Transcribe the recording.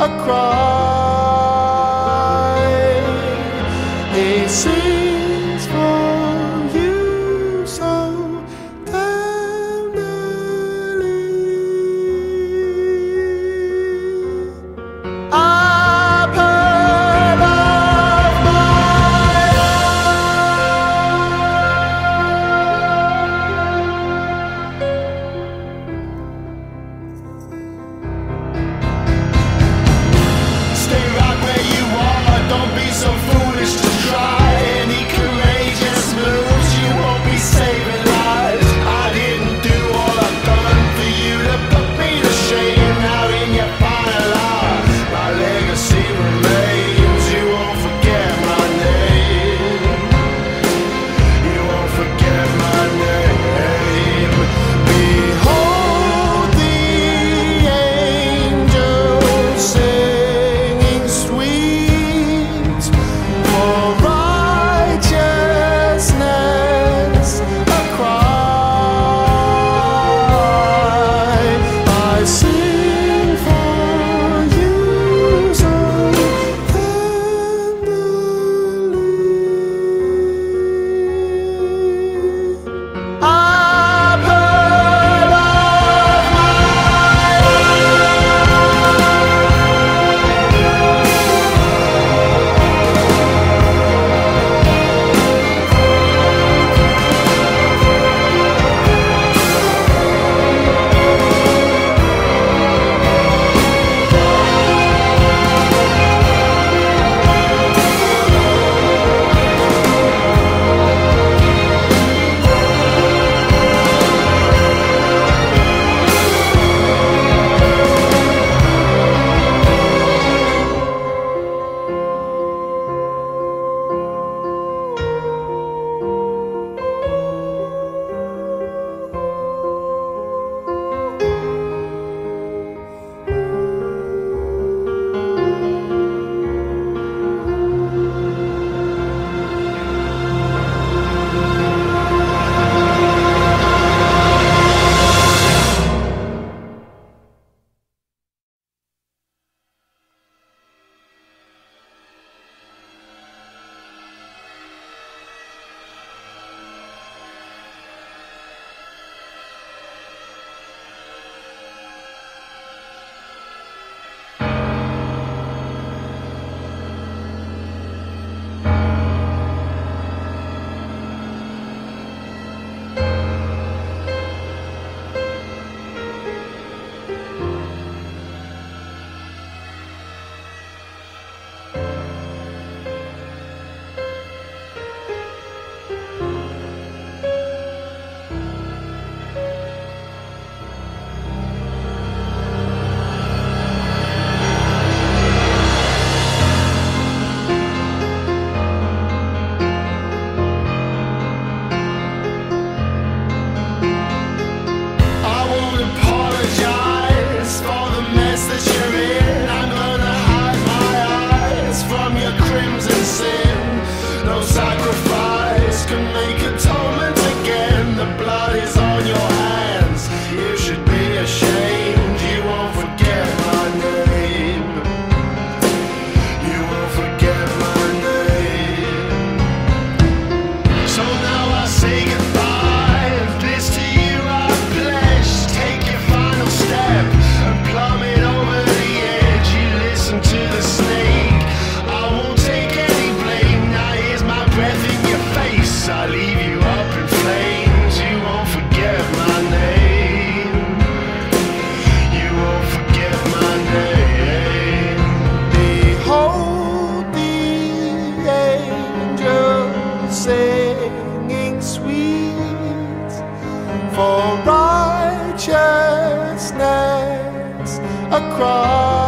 a cry. He sings astronaut. for righteousness across.